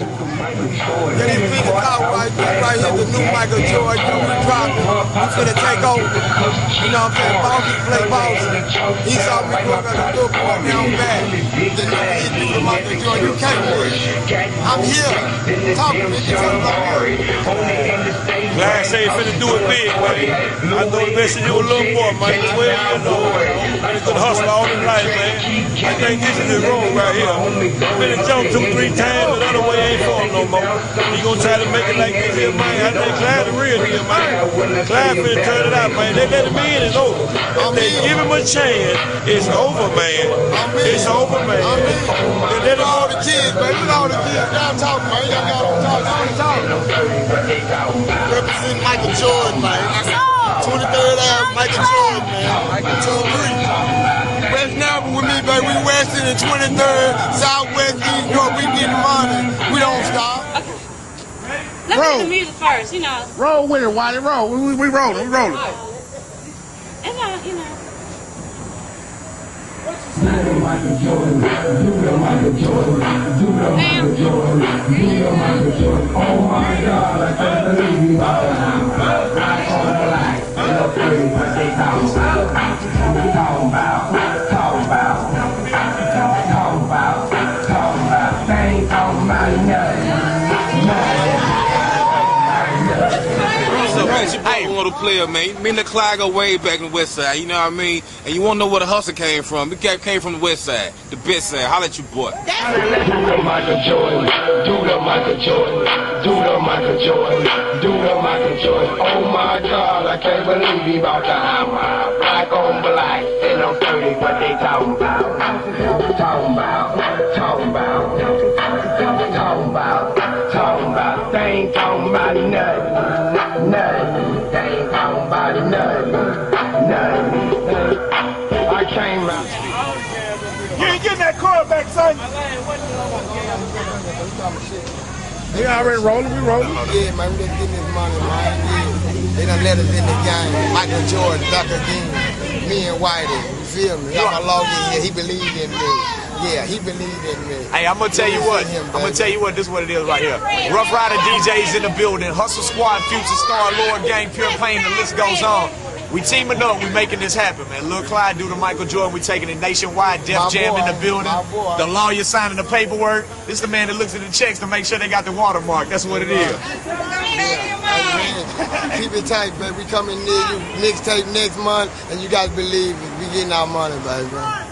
Then he figure out right right here, the new Michael Jordan, we dropping. He's gonna take over. You know what I'm saying? Bossy play bossy. He saw me growing up a good boy, I'm back. The new hit the Michael Jordan, you can't win. I'm here. Talking to you, Glad say he finna do it big, man. I know the best of you a little more, man. 12 years old. Been a good hustler all his life, man. I think this is the road right here. Been a jump two, three times, but other way ain't for him no more. He gonna try to make it like this here, man. I think Clyde the real deal, man. Clyde finna turn it out, man. They let him in, it's over. If they give him a chance, it's over, man. It's over, man. They let him all the kids, man. Look at all the kids. Y'all talking, man. Y'all got them talking. talking. Representing Michael Jordan, man. 23rd Ave, Michael Jordan, man. 2-3. West Napa with me, baby. We Western in 23rd, Southwest, East York. We getting money. We don't stop. Let me do the music first, you know. Roll with it, Wiley. Roll. We, we, we rolling. We rolling. And uh, you know. Do the Michael Jordan, do the Michael Jordan, do the Michael Jordan, do the Michael Jordan. Nothing, nothing. What's up, man? It's your boy, one of the player, man. Me and the Clyde go way back in the West Side, you know what I mean? And you want to know where the hustle came from? It came from the West Side, the best side. Holla at you, boy. Do the Michael Jordan, do the Michael Jordan, do the Michael Jordan, do the Michael Jordan. Oh my God, I can't believe he about to hammer. Black on black, and I'm 30, what talking about nothing, nothing. They ain't talking about nothing, nothing. I came out. You ain't getting that car back, son. They already rolling. We rolling. Yeah, man, we just getting this money, man. Yeah. They done let us in the game. Michael Jordan back again. Me and Whitey, you feel me? I'm a log here. He believed in me. Yeah, he believed in me. Hey, I'm gonna tell you what. I'm gonna tell you what. This is what it is right here. Rough Rider DJs in the building. Hustle Squad, Future Star, Lord Gang, Pure Pain. The list goes on. We teaming up. We making this happen, man. Lil Clyde do the Michael Jordan. We taking it nationwide. Def My Jam in the building. boy. The lawyer signing the paperwork. This is the man that looks at the checks to make sure they got the watermark. That's what it is. Keep it tight, baby. We coming near you. Mixtape next month, and you guys believe it. We getting our money, baby.